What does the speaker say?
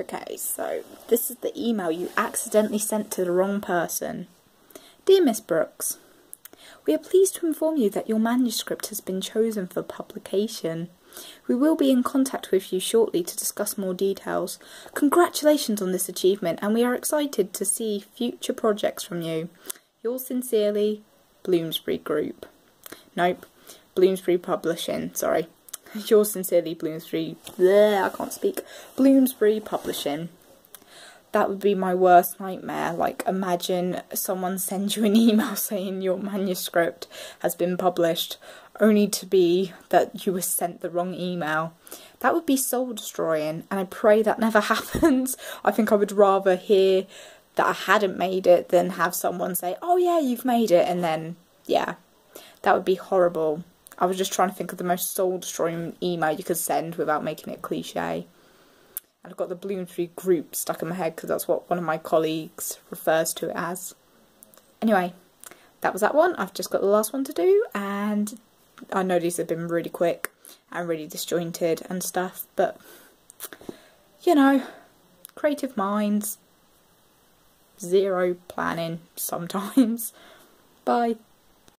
Okay, so this is the email you accidentally sent to the wrong person. Dear Miss Brooks, we are pleased to inform you that your manuscript has been chosen for publication. We will be in contact with you shortly to discuss more details. Congratulations on this achievement, and we are excited to see future projects from you. Yours sincerely, Bloomsbury Group. Nope, Bloomsbury Publishing, sorry. Yours sincerely, Bloomsbury. Bleh, I can't speak. Bloomsbury Publishing. That would be my worst nightmare. Like, imagine someone sends you an email saying your manuscript has been published, only to be that you were sent the wrong email. That would be soul destroying, and I pray that never happens. I think I would rather hear that I hadn't made it than have someone say, Oh, yeah, you've made it, and then, yeah, that would be horrible. I was just trying to think of the most soul destroying email you could send without making it cliche. And I've got the Bloomsbury group stuck in my head because that's what one of my colleagues refers to it as. Anyway, that was that one. I've just got the last one to do, and I know these have been really quick and really disjointed and stuff, but you know, creative minds, zero planning sometimes. Bye.